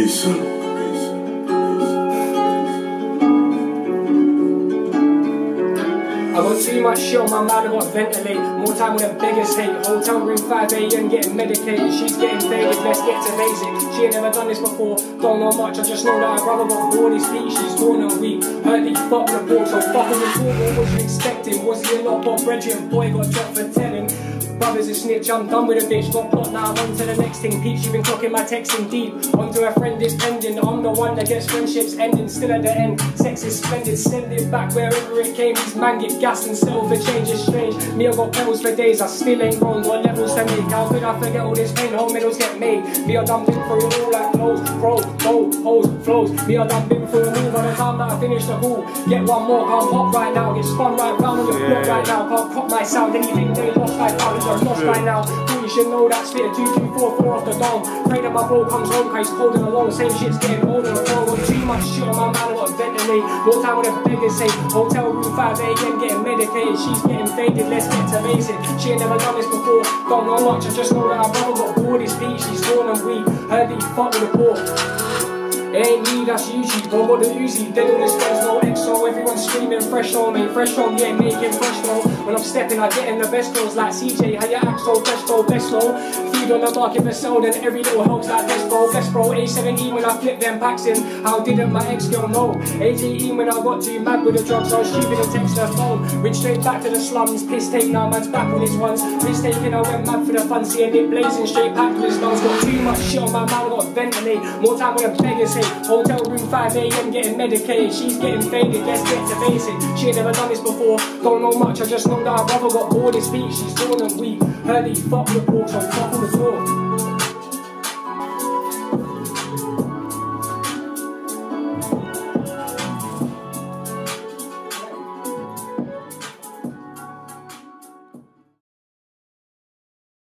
Mason. I won't see my show, my mind won't ventilate. More time with a beggars hate. Hotel room 5 a.m. getting medicated. She's getting faded, let's get to basic. She ain't never done this before, don't know much. I just know that I'd rather not born his feet. She's torn and weak. Hurt these fuck the board, so fucking the. What was you expecting? Was he a lot more brethren? Boy got dropped for telling. Brothers a snitch, I'm done with a bitch. Got plot now, on to the next thing. Peach, you been clocking my texting deep. Onto a friend is pending. I'm the one that gets friendships ending. Still at the end, sex is splendid. Send it back wherever it came. These man get gas and settle for change is strange. Me, I got pedals for days. I still ain't grown. What levels to make? How could I forget all this pain? Whole medals get made. Me, I done been through it all like clothes, bro, gold, flows. Me, I done been through it all by the time that I finish the ball. Get one more, can't pop right now. Get spun right round on the block right now. Can't crop my sound. Anything they lost right now is lost right now. You should know that spit 2 2 4 4 off the dome. Pray that my bro comes home, cause he's holding along. Same shit's getting older. Got too much shit on my mind, I got ventilate. More time with a beggar say. Hotel room 5 a.m. getting medicated. She's getting faded, let's get to basic. She ain't never done this before, don't know much. I just know that I brother got bored his feet. She's torn and weak. Heard he fuck with the poor. Ain't me, that's Uzi. Don't got the Uzi. Dead on this friends, no EXO. Everyone's screaming fresh on me. Fresh on, yeah, making fresh though. When I'm stepping, I get in the best clothes like CJ. How you act so fresh though, best though. Feed on the market for sale, then every little helps like best bro. Best bro, A17 when I flip them packs in. How didn't my ex girl know? AJE when I got too mad with the drugs, I was stupid and text her phone. Went straight back to the slums. Piss take now, man's back on his ones. Piss taking, I went mad for the fun. Seeing it blazing straight back to his lungs. Got too much shit on my mind, I got ventilate. More time with a beggar say. Hotel room 5 a.m. getting medicated. She's getting faded, let's get to basic. She ain't never done this before, don't know much. I just know that her brother got bored his feet. She's torn and weak. Heard he fucked the porch, I'm fucking the louvor.